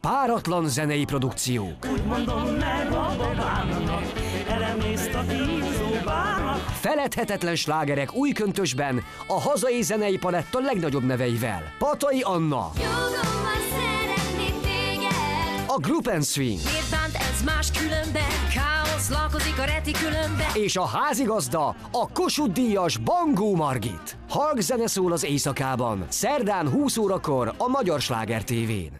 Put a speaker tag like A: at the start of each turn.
A: Páratlan zenei produkciók.
B: Úgy mondom meg a babának, elemészt a kínzóbának.
A: Feledhetetlen slágerek új köntösben, a hazai zenei paletta legnagyobb neveivel. Patai Anna, a Group and Swing
C: Miért bánt ez más különben? Káosz lakozik a reti különben
A: és a házigazda, a Kossuth Díjas Bangó Margit. Halk zene szól az éjszakában, szerdán 20 órakor a Magyar Sláger TV.